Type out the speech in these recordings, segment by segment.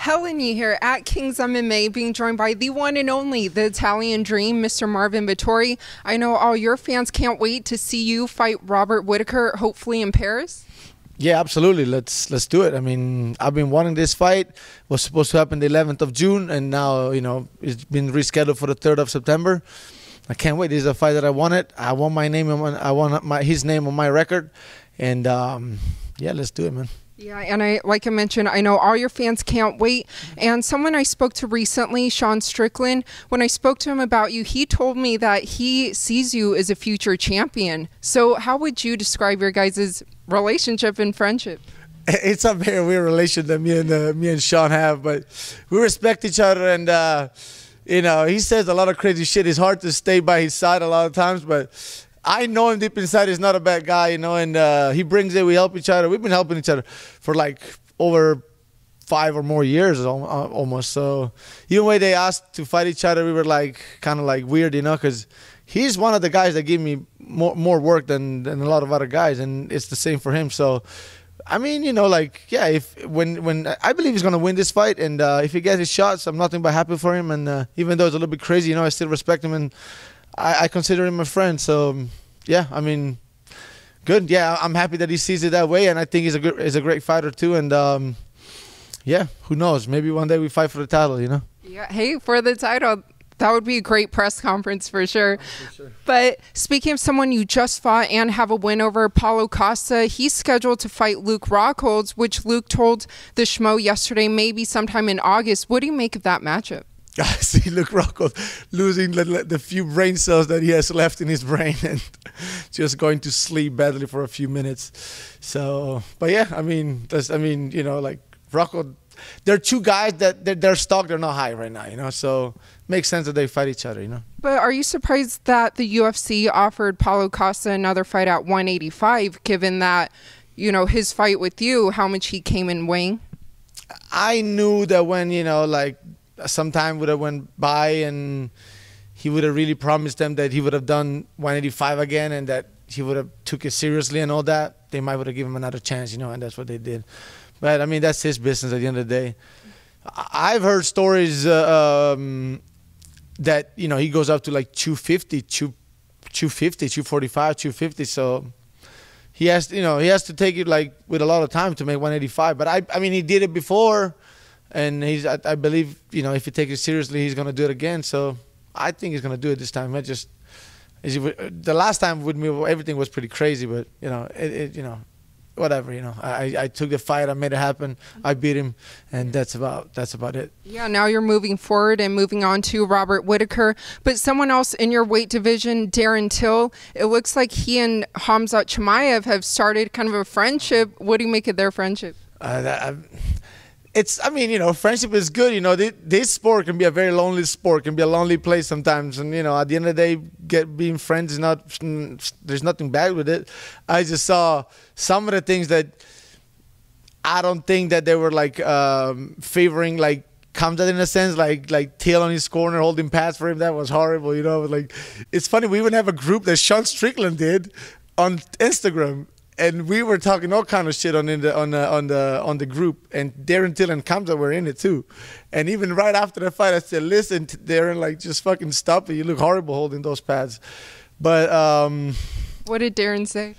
Helen Yee here at King's MMA, being joined by the one and only, the Italian Dream, Mr. Marvin Vettori. I know all your fans can't wait to see you fight Robert Whittaker, hopefully in Paris. Yeah, absolutely. Let's let's do it. I mean, I've been wanting this fight. It was supposed to happen the 11th of June, and now you know it's been rescheduled for the 3rd of September. I can't wait. This is a fight that I wanted. I want my name. On, I want my his name on my record, and um, yeah, let's do it, man. Yeah, and I like I mentioned, I know all your fans can't wait. And someone I spoke to recently, Sean Strickland, when I spoke to him about you, he told me that he sees you as a future champion. So, how would you describe your guys' relationship and friendship? It's a very weird relationship that me and uh, me and Sean have, but we respect each other, and uh, you know he says a lot of crazy shit. It's hard to stay by his side a lot of times, but I know him deep inside. He's not a bad guy, you know, and uh, he brings it. We help each other. We've been helping each other for like over five or more years uh, almost. So even when they asked to fight each other, we were like kind of like weird, you know, because he's one of the guys that give me more more work than than a lot of other guys, and it's the same for him. So. I mean, you know, like yeah, if when when I believe he's gonna win this fight, and uh, if he gets his shots, I'm nothing but happy for him. And uh, even though it's a little bit crazy, you know, I still respect him, and I, I consider him a friend. So yeah, I mean, good. Yeah, I'm happy that he sees it that way, and I think he's a good, he's a great fighter too. And um, yeah, who knows? Maybe one day we fight for the title. You know. Yeah. Hey, for the title. That would be a great press conference for sure. For sure. But speaking of someone you just fought and have a win over, Paulo Costa, he's scheduled to fight Luke Rockholds, which Luke told the Schmo yesterday, maybe sometime in August. What do you make of that matchup? I see Luke Rockhold losing the, the, few brain cells that he has left in his brain and just going to sleep badly for a few minutes. So, but yeah, I mean, that's, I mean, you know, like Rockhold, they're two guys that they're, their stock they're not high right now, you know. So makes sense that they fight each other, you know. But are you surprised that the UFC offered Paulo Costa another fight at 185, given that you know his fight with you, how much he came in weighing? I knew that when you know, like some time would have went by and he would have really promised them that he would have done 185 again and that he would have took it seriously and all that, they might would have given him another chance, you know, and that's what they did. But I mean, that's his business at the end of the day. I've heard stories uh, um, that you know he goes up to like 250, 250, 245, 250. So he has, you know, he has to take it like with a lot of time to make 185. But I, I mean, he did it before and he's I, I, believe you know if he takes it seriously he's gonna do it again. So I think he's gonna do it this time. I just the last time with me everything was pretty crazy but you know it, it, you know whatever you know. I, I took the fight I made it happen I beat him and that's about that's about it. Yeah now you're moving forward and moving on to Robert Whittaker. But someone else in your weight division Darren Till it looks like he and Khamzat Chimaev have started kind of a friendship. What do you make of their friendship? Uh, that, it's i mean you know friendship is good you know this, this, sport can be a very lonely sport can be a lonely place sometimes and you know at the end of the day get being friends is not there's nothing bad with it. I just saw some of the things that i don't think that they were like um, favoring like Khamzat in a sense like like Till on his corner holding pads for him that was horrible you know like it's funny we even have a group that sean strickland did on instagram and we were talking all kind of shit on in the on the on the on the group, and Darren Till and Khamzat were in it too. And even right after the fight, I said, "Listen, Darren, like just fucking stop it. You look horrible holding those pads." But um, what did Darren say?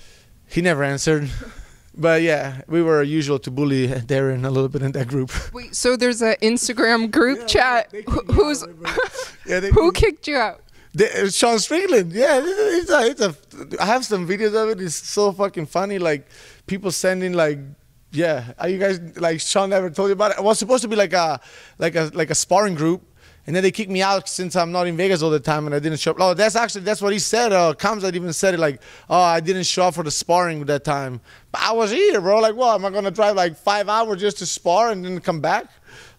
He never answered. but yeah, we were usual to bully Darren a little bit in that group. Wait, so there's an Instagram group yeah, chat. Who's yeah, who kicked you out? The, uh, Sean Strickland, yeah, it's a, it's a. I have some videos of it. It's so fucking funny. Like people sending like, yeah. Are you guys like Sean never told you about it? It was supposed to be like a like a like a sparring group, and then they kicked me out since I'm not in Vegas all the time and I didn't show up. Oh, that's actually that's what he said. Uh, Khamzat even said it like, oh, I didn't show up for the sparring that time, but I was here, bro. Like, well, am I gonna drive like five hours just to spar and then come back?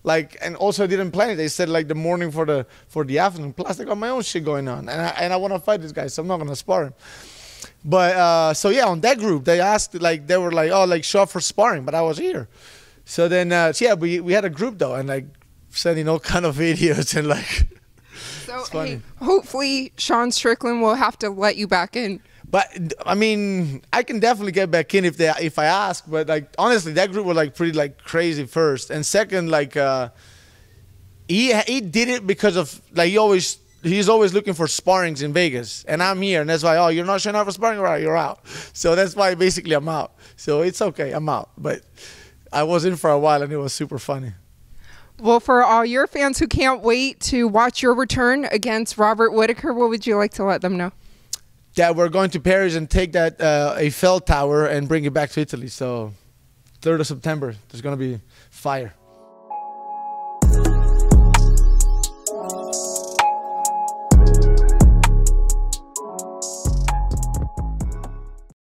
Like and also I didn't plan it. They said like the morning for the for the afternoon. Plus I got my own shit going on, and I, and I want to fight this guy, so I'm not gonna spar him. But uh, so yeah, on that group they asked like they were like oh like show up for sparring, but I was here. So then uh, so yeah, we we had a group though, and like sending all kind of videos and like. So hey, hopefully Sean Strickland will have to let you back in But I mean, I can definitely get back in if they if I ask. But like honestly, that group was like pretty like crazy first, and second, like uh, he he did it because of like he always he's always looking for sparrings in Vegas, and I'm here, and that's why oh you're not showing up for sparring, right? You're out. So that's why basically I'm out. So it's okay, I'm out. But I was in for a while, and it was super funny. Well, for all your fans who can't wait to watch your return against Robert Whittaker, what would you like to let them know? That we're going to Paris and take that uh, Eiffel Tower and bring it back to Italy. So, 3rd of September, there's going to be fire.